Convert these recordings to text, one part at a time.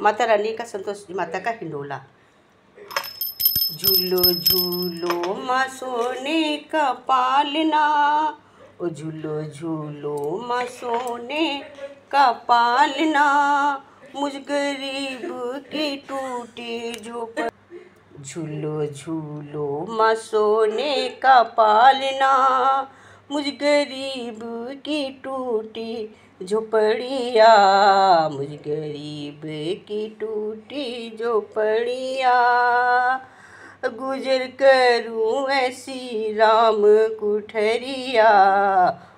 माता रानी का संतोष माता का हिंडोला झूलो झूलो माँ सोने का पालना ओ झूलो झूलो माँ सोने का पालना मुझ गरीब की टूटी झोपड़ झूलो झूलो माँ सोने का पालना मुझ गरीब की टूटी झोपड़िया मुझ गरीब की टूटी झोपड़िया गुजर करूँ ऐसी राम कुठरिया।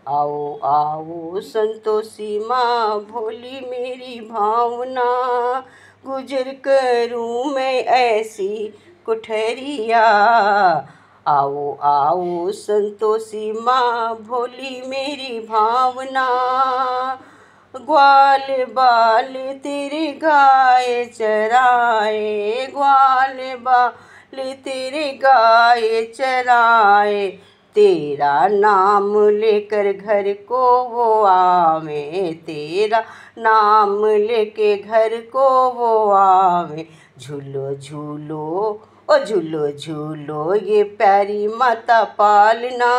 आओ आओ संतोषी माँ, भोली मेरी भावना। गुजर करूँ मैं ऐसी कुठरिया। आओ आओ, संतोषी माँ, भोली मेरी भावना। ग्वाल बाल तेरे गाय चराए, ग्वाल बाल तेरे गाय चराए। तेरा नाम लेकर घर को वो आवे, तेरा नाम लेके घर को वो आवे। झूलो झूलो ओ झूलो झूलो, ये प्यारी माता पालना।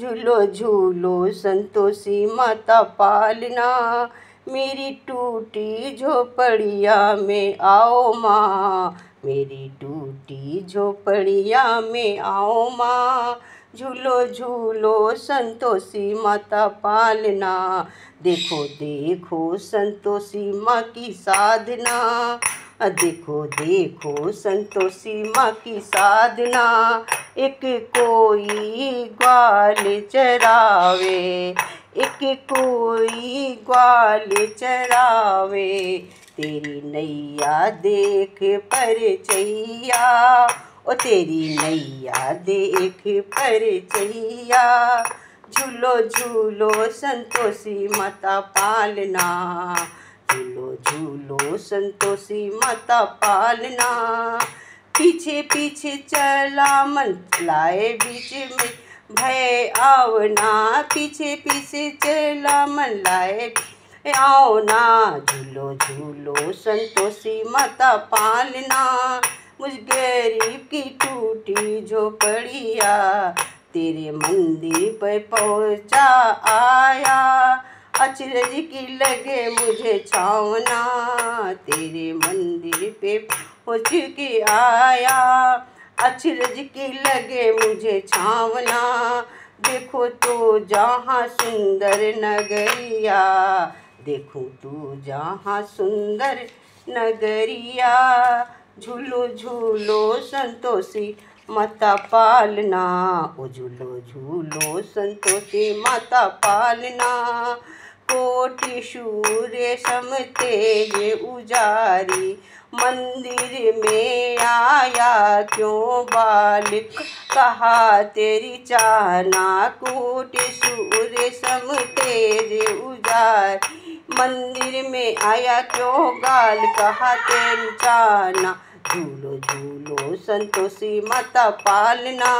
झूलो झूलो, संतोषी माता पालना। मेरी टूटी झोपड़िया में आओ माँ। मेरी टूटी झोपड़िया में आओ माँ। झूलो झूलो, संतोषी माता पालना। देखो देखो, संतोषी माँ की साधना। देखो देखो, संतोषी माँ की साधना। एक कोई ग्वाल चरावे, एक कोई ग्वाल चरावे। तेरी नैया देख पर चैया ओ तेरी नैया देख पर चैया झूलो झूलो, संतोषी माता पालना। झूलो संतोषी माता पालना। पीछे पीछे चला मन लाए बीच में भय आवना। पीछे पीछे चला मन लाए आओ ना झूलो झूलो संतोषी माता पालना। मुझ गरीब की टूटी झोपड़िया तेरे मंदिर पर पहुँचा आया। अचरज की लगे मुझे छावना। तेरे मंदिर पे पहुँच के आया। अचरज की लगे मुझे छावना। देखो तो जहाँ सुंदर नगरिया। देखो तो जहाँ सुंदर नगरिया। झूलो झूलो संतोषी माता पालना। ओ झूलो झूलो संतोषी माता पालना। कोटि सूर्य सम तेज उजारी। मंदिर में आया क्यों बालिक? कहा तेरी चाना कोटि सूर्य सम तेज उजारी। मंदिर में आया क्यों गाल कहा तेरी चाहना झूलो झूलो संतोषी माता पालना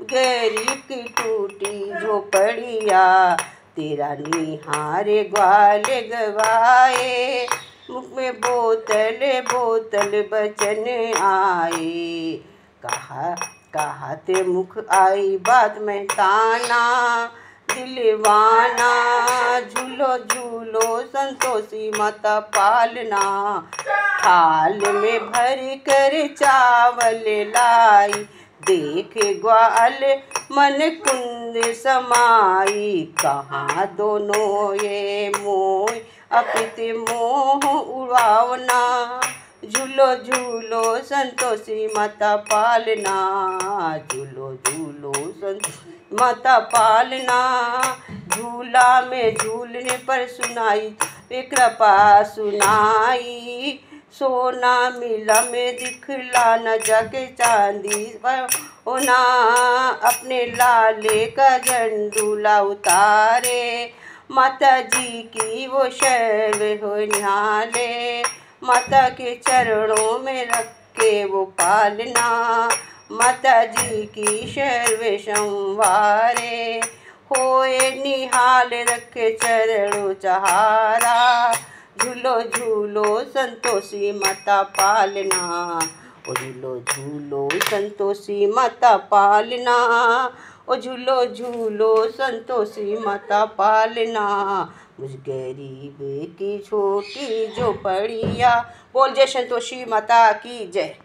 गरीब की टूटी झोपड़िया, तेरा निहारे ग्वाल गवाए, मुख में बोतल बोतल बचन आए। कहा कहा ते मुख आई बात में ताना दिलवाना झूलो झूलो संतोषी माता पालना। थाल में भर कर चावल लाई, देख ग्वाल मन कुंद समाई। कहाँ दोनों ये मोह अपित मोह उड़ावना झूलो झूलो संतोषी माता पालना झूलो झूलो संतोषी माता पालना। झूला में झूलने पर सुनाई, वे कृपा सुनाई। सोना मिला में दिखला न जाके चांदी होना। अपने लाले का झंडूला उतारे। माता जी की वो शैव हो निहाले। माता के चरणों में रख के वो पालना। माता जी की शर्व संवारे, होए निहाल रखे चरणों चहारा। झूलो झूलो संतोषी माता पालना। झूलो झूलो संतोषी माता पालना। ओ झूलो झूलो संतोषी माता पालना। मुझ गरीब की छोटी जो पड़िया बोल जय संतोषी माता की जय।